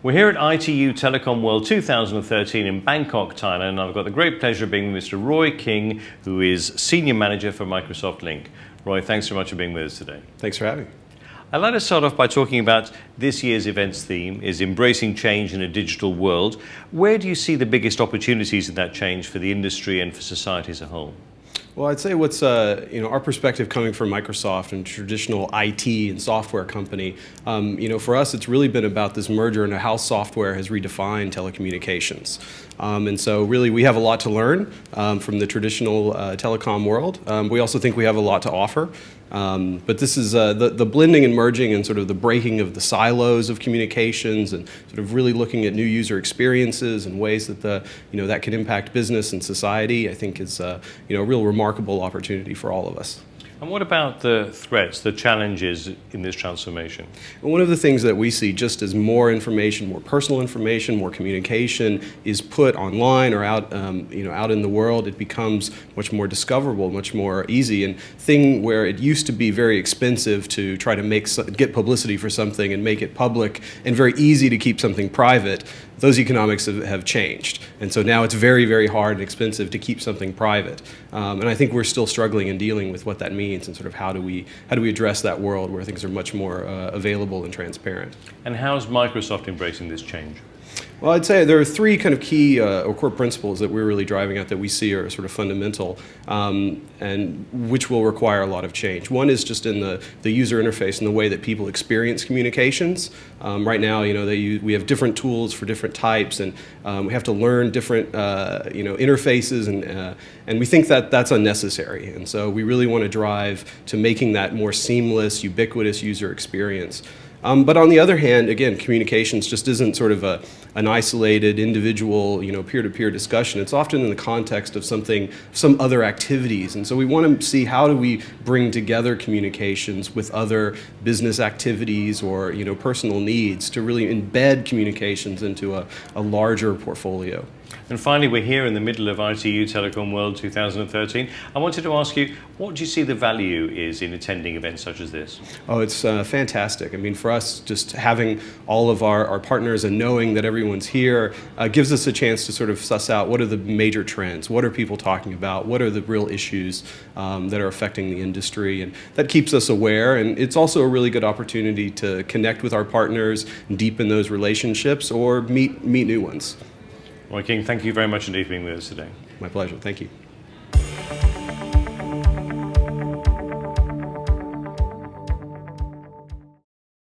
We're here at ITU Telecom World 2013 in Bangkok, Thailand, and I've got the great pleasure of being with Mr. Roy King, who is Senior Manager for Microsoft Lync. Roy, thanks so much for being with us today. Thanks for having me. I'd like to start off by talking about this year's event's theme is embracing change in a digital world. Where do you see the biggest opportunities in that change for the industry and for society as a whole? Well, I'd say what's uh, you know our perspective coming from Microsoft and traditional IT and software company. Um, you know, for us, it's really been about this merger and how software has redefined telecommunications. Um, and so, really, we have a lot to learn um, from the traditional uh, telecom world. Um, we also think we have a lot to offer. Um, but this is uh, the, the blending and merging and sort of the breaking of the silos of communications and sort of really looking at new user experiences and ways that the, you know, that can impact business and society, I think is uh, you know, a real remarkable opportunity for all of us. And what about the threats, the challenges in this transformation? one of the things that we see just as more information, more personal information, more communication is put online or out, um, you know, out in the world, it becomes much more discoverable, much more easy. And thing where it used to be very expensive to try to make get publicity for something and make it public, and very easy to keep something private, those economics have, have, changed. And so now it's very, very hard and expensive to keep something private. Um, and I think we're still struggling and dealing with what that means and sort of how do we, how do we address that world where things are much more uh, available and transparent. And how's Microsoft embracing this change? Well, I'd say there are three kind of key uh, or core principles that we're really driving at that we see are sort of fundamental um, and which will require a lot of change. One is just in the, the user interface and the way that people experience communications. Um, right now, you know, they, we have different tools for different types and um, we have to learn different, uh, you know, interfaces and, uh, and we think that that's unnecessary. And so we really want to drive to making that more seamless, ubiquitous user experience. Um, but on the other hand, again, communications just isn't sort of a, an isolated individual, you know, peer-to-peer discussion. It's often in the context of something, some other activities. And so we want to see how do we bring together communications with other business activities or, you know, personal needs to really embed communications into a, a larger portfolio. And finally, we're here in the middle of ITU Telecom World 2013. I wanted to ask you, what do you see the value is in attending events such as this? Oh, it's uh, fantastic. I mean, for us, just having all of our, our partners and knowing that everyone's here uh, gives us a chance to sort of suss out what are the major trends, what are people talking about, what are the real issues um, that are affecting the industry, and that keeps us aware. And it's also a really good opportunity to connect with our partners, deepen those relationships, or meet, meet new ones. Roy King, thank you very much indeed for being with us today. My pleasure. Thank you.